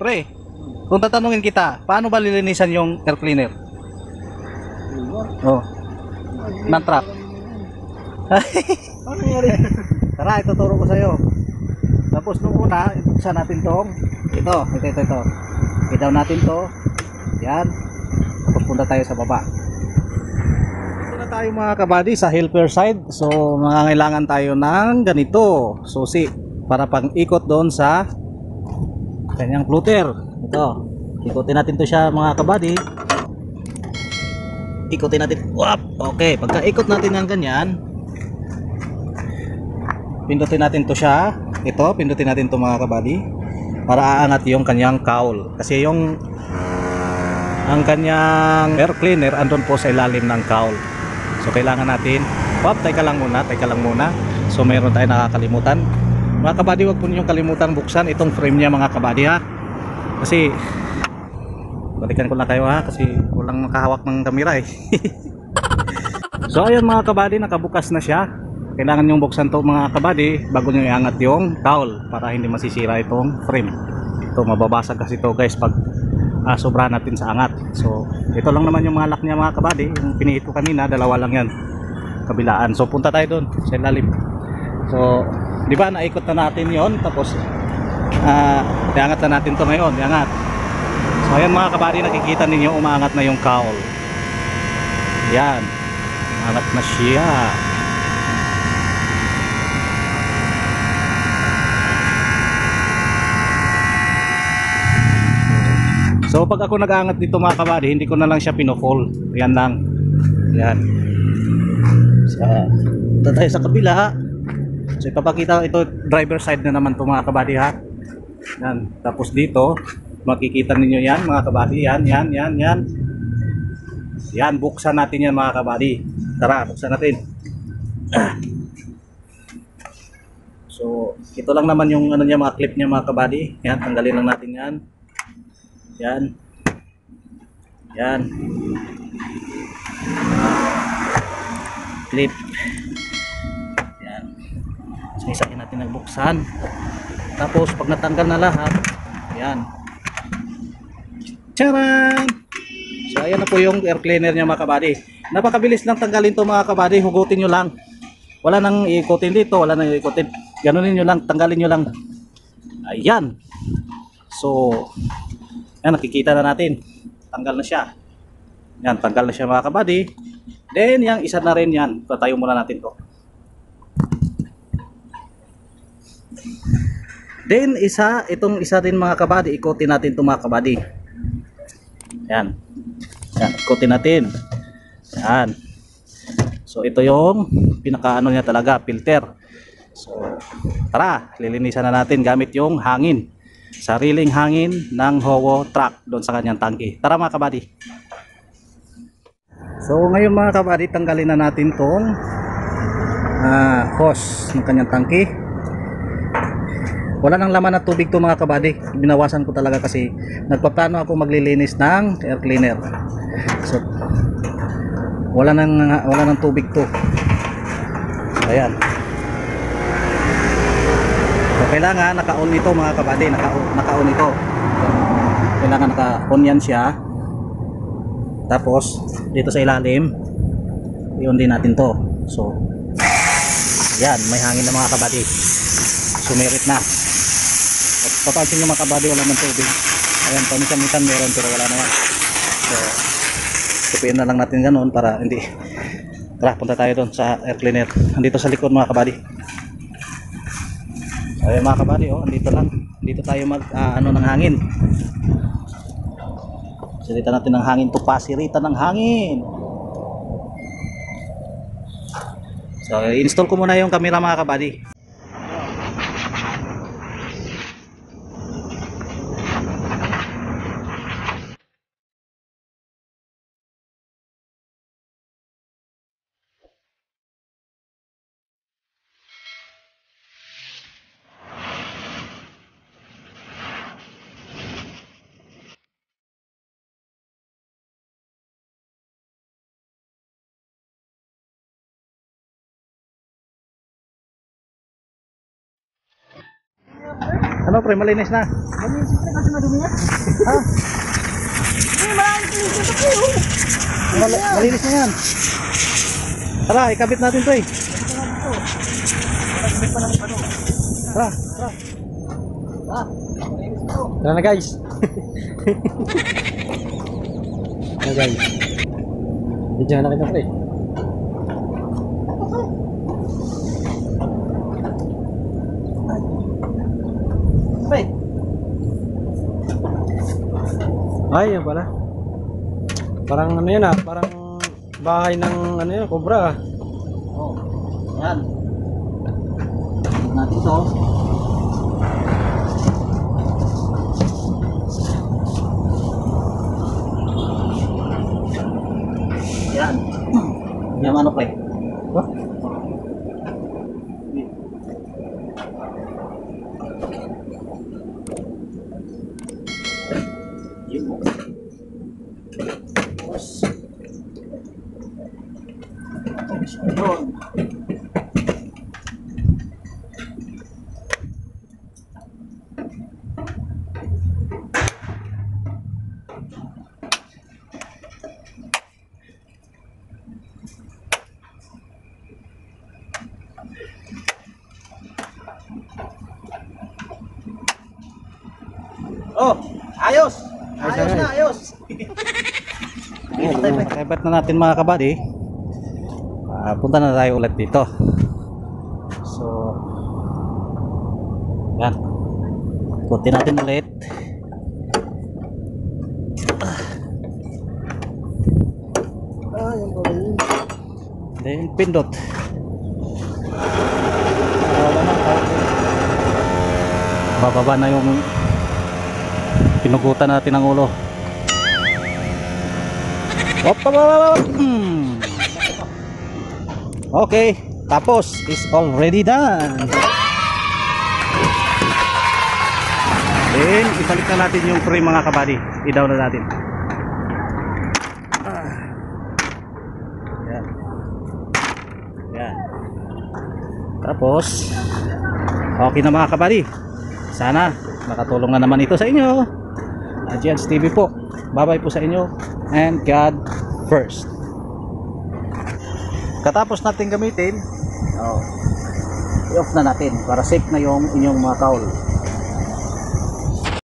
Pre, kung tatanungin kita, paano ba lilinisan yung air cleaner? Oh. Ng truck. Ano nangyari? Tara, ituturo ko sa'yo. Tapos nung una, ibuksan natin tong ito, ito, ito, ito. Idaw natin to. Yan. Tapos punta tayo sa baba. Ito na tayo mga kabady sa helper side. So, mangangailangan tayo ng ganito. Susi. Para pang ikot doon sa kanyang floater. Ito. Ikutin natin to siya mga kabady. Ikutin natin. Wap! Okay. Pagka ikot natin ng ganyan, pindutin natin to siya. Ito pindutin natin to mga kabady para aangat yung kanyang cowl kasi yung ang kanyang air cleaner andun po sa ilalim ng cowl so kailangan natin pop teka lang muna teka lang muna. So mayroon tayo nakakalimutan. Mga kabady wag po niyong kalimutan buksan itong frame niya mga kabady ha? Kasi balikan ko na kayo ha? Kasi walang nakahawak ng kamera eh. So ayun mga kabady nakabukas na siya kailangan yung buksan to mga kabady bago nyo iangat yung towel para hindi masisira itong frame. Ito mababasag kasi to guys pag uh, sobra natin sa angat. So ito lang naman yung mga lock niya mga kabady. Yung pinihit ko kanina dalawa lang yan. Kabilaan. So punta tayo doon sa ilalim. So di ba naikot na natin yon tapos uh, iangat na natin to ngayon iangat. So ayan mga kabady nakikita ninyo umaangat na yung cowl yan. Umaangat na siya So pag ako nag-aangat dito mga kabady, hindi ko na lang siya pino-fall. Yan lang. Yan. So, punta tayo sa kabila. So ipapakita ito driver side na naman to mga kabady ha. Yan. Tapos dito, makikita ninyo yan mga kabady. Yan, yan, yan, yan. Yan, buksan natin yan mga kabady. Tara, buksan natin. So, ito lang naman yung ano niya mga clip niya mga kabady. Yan, tanggalin lang natin yan. Yan. Yan. Clip. Yan. So, isahin natin nagbuksan. Tapos, pag natanggal na lahat, yan. Charan! So, ayan na po yung air cleaner niya mga kabady. Napakabilis lang tanggalin to mga kabady. Hugutin nyo lang. Wala nang ikutin dito. Wala nang ikutin. Ganunin nyo lang. Tanggalin nyo lang. Ayan. So, yan, nakikita na natin. Tanggal na siya. Yan, tanggal na siya mga kabady. Then, yung isa na rin yan. Patayo muna natin to. Then, isa, itong isa din mga kabady, ikutin natin to mga kabady. Yan. Yan, ikutin natin. Yan. So, ito yung pinakaano niya talaga, filter. So, tara, lilinisan na natin gamit yung hangin sariling hangin ng Howo truck doon sa kanyang tangke. Tara mga kabady. So ngayon mga kabady, tanggalin na natin tong uh, hose ng kanyang tangke. Wala nang laman na tubig to mga kabady. Binawasan ko talaga kasi nagpaplano ako maglilinis ng air cleaner. So wala nang wala nang tubig to. Ayan. Kailangan naka-on ito mga kabady, naka-on naka ito. Kailangan naka-on yan siya. Tapos dito sa ilalim, i-on din natin to. So yan, may hangin na mga kabady. Sumirit na. At papansin nyo mga kabady, wala ng tubig. Ayan, paminsan-minsan meron pero wala na yan. So, tupiin na lang natin ganun para hindi Tara, punta tayo doon sa air cleaner. Andito sa likod mga kabady. Ayan mga kabady, oh, dito lang. Dito tayo mag ah, ano ng hangin. Salita natin ng hangin to pasirita ng hangin. So, install ko muna yung camera mga kabady. Ano pre, malinis na. Malinis na kasi madumi. Ha? Hindi, maraming tulis ito pre. oh. Mal- malinis na yan. Tara, ikabit natin to eh. Tara, tara. Tara na guys. Tara guys. Video na kita pre. Pre, Ay, yan pala. Parang ano yan ah, parang bahay ng ano yan, cobra ah. Oh, yan. Natin to. Yan. Yan ano pre? Huh? Yun. Oh, ayos. Ayos na, ayos. Pakibat na natin mga kabady. Ah, punta na tayo ulit dito. So, yan. Kunti natin ulit. Ah, yan pala yun. Then, pindot. Bababa na yung pinugutan natin ng ulo. Hmm. Okay, tapos is already done. Then, ibalik na natin yung frame mga kabady. I-down na natin. Yan. Yan. Tapos, okay na mga kabady. Sana nakatulong na naman ito sa inyo. Agents TV po. Bye-bye po sa inyo. And God first. Katapos natin gamitin, oh, i-off na natin para safe na yung inyong mga kaul.